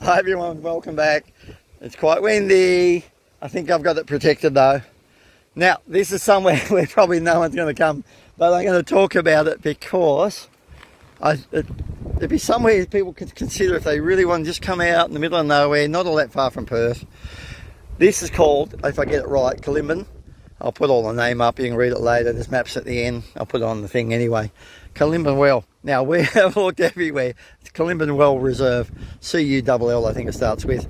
Hi everyone, welcome back. It's quite windy. I think I've got it protected though. Now, this is somewhere where probably no one's going to come, but I'm going to talk about it because I, it, would be somewhere people could consider if they really want to just come out in the middle of nowhere, not all that far from Perth. This is called, if I get it right, Cullimbin. I'll put all the name up, you can read it later. There's maps at the end. I'll put it on the thing anyway. Cullimbin Well. Now, we have looked everywhere. It's Well Reserve. C-U-L-L, I think it starts with.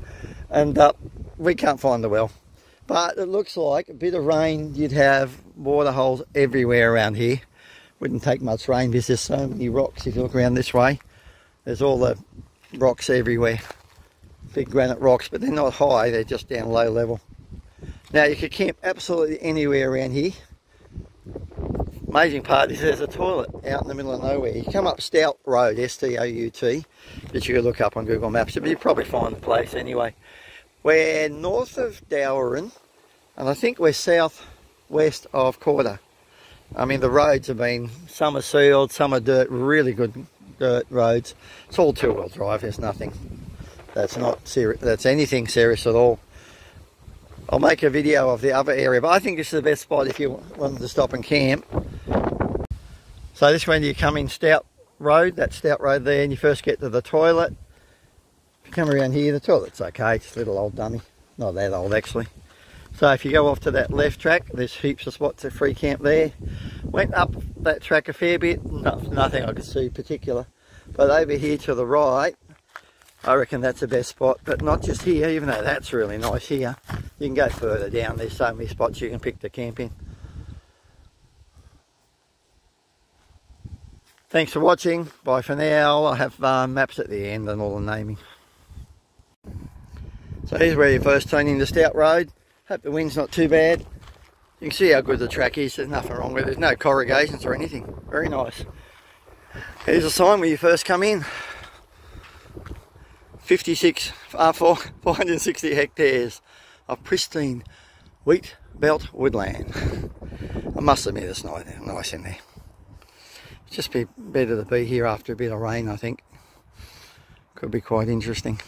And uh, we can't find the well. But it looks like a bit of rain, you'd have water holes everywhere around here. Wouldn't take much rain because there's so many rocks if you look around this way. There's all the rocks everywhere. Big granite rocks, but they're not high, they're just down low level. Now you could camp absolutely anywhere around here. Amazing part is there's a toilet out in the middle of nowhere. You come up Stout Road, S-T-O-U-T, that you could look up on Google Maps, but you probably find the place anyway. We're north of Dowerin, and I think we're south-west of Koorda. I mean, the roads have been, some are sealed, some are dirt, really good dirt roads. It's all two-wheel drive, there's nothing that's not serious, that's anything serious at all. I'll make a video of the other area, but I think this is the best spot if you wanted to stop and camp. So this when you come in Stout Road, that Stout Road there, and you first get to the toilet. If you come around here, the toilet's okay, it's a little old dummy. Not that old actually. So if you go off to that left track, there's heaps of spots of free camp there. Went up that track a fair bit, nothing I could see particular. But over here to the right, I reckon that's the best spot, but not just here, even though that's really nice here. You can go further down, there's so many spots you can pick to camp in. Thanks for watching, bye for now. I have uh, maps at the end and all the naming. So here's where you first turn into Stout Road. Hope the wind's not too bad. You can see how good the track is, there's nothing wrong with it. There's no corrugations or anything, very nice. Here's a sign where you first come in. 56, uh, 460 hectares of pristine wheat belt woodland. I must admit it's nice, nice in there. Just be better to be here after a bit of rain I think. Could be quite interesting.